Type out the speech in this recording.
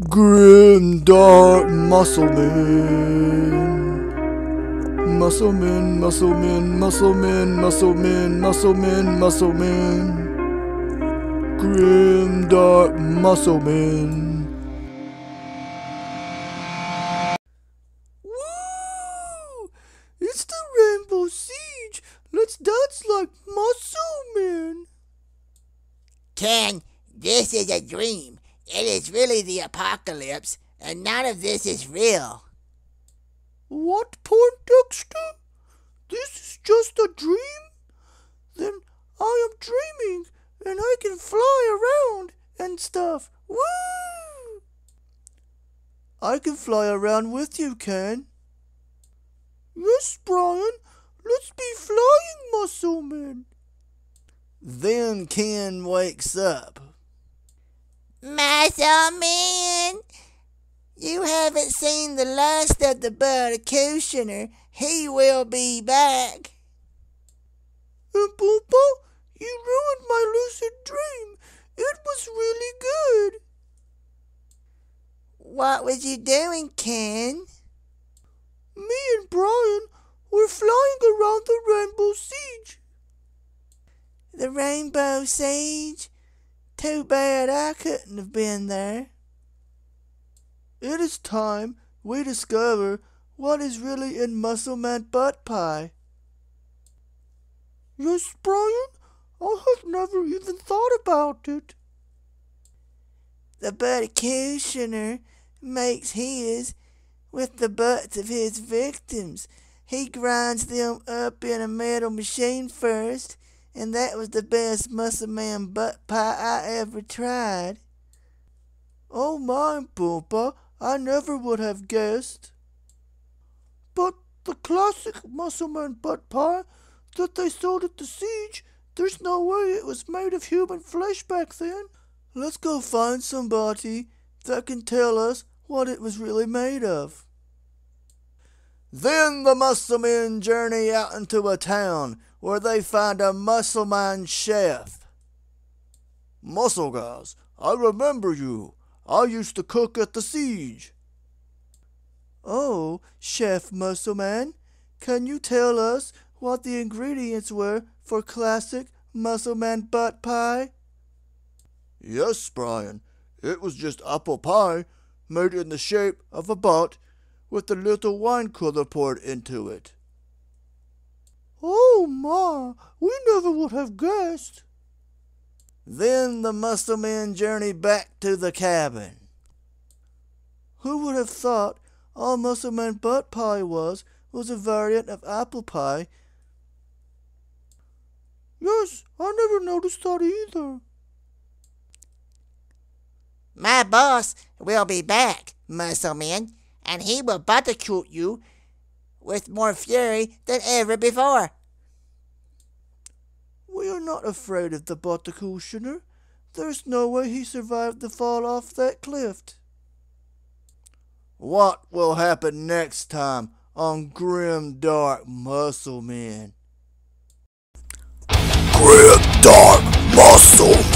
Grim Dark muscle man, muscle man, muscle man, muscle man, muscle man, muscle man. Grim Dark Muscleman. Woo! It's the Rainbow Siege. Let's dance like muscle Man. Ken, this is a dream. It is really the apocalypse, and none of this is real. What, Poindexter? This is just a dream? Then I am dreaming, and I can fly around and stuff. Woo! I can fly around with you, Ken. Yes, Brian. Let's be flying muscle men. Then Ken wakes up. Muscle Man, you haven't seen the last of the Buttercutioner. He will be back. And Poopa, you ruined my lucid dream. It was really good. What was you doing, Ken? Me and Brian were flying around the Rainbow Siege. The Rainbow Siege? Too bad I couldn't have been there. It is time we discover what is really in Muscle Man butt pie. Yes, Brian, I have never even thought about it. The Buttercutioner makes his with the butts of his victims. He grinds them up in a metal machine first, and that was the best Muscle Man butt pie I ever tried. Oh my, Poopa, I never would have guessed. But the classic Muscle Man butt pie that they sold at the siege, there's no way it was made of human flesh back then. Let's go find somebody that can tell us what it was really made of. Then the muscle men journey out into a town where they find a muscle man chef. Muscle guys, I remember you. I used to cook at the siege. Oh, Chef Muscle Man, can you tell us what the ingredients were for classic Muscle Man butt pie? Yes, Brian. It was just apple pie made in the shape of a butt with a little wine cooler poured into it. Oh, ma, we never would have guessed. Then the muscle men journeyed back to the cabin. Who would have thought all muscle man butt pie was was a variant of apple pie? Yes, I never noticed that either. My boss will be back, Muscle Man, and he will buttercoot you with more fury than ever before. Not afraid of the Buttercutioner. There's no way he survived the fall off that cliff. What will happen next time on Grim Dark Muscle Man? Grim Dark Muscle!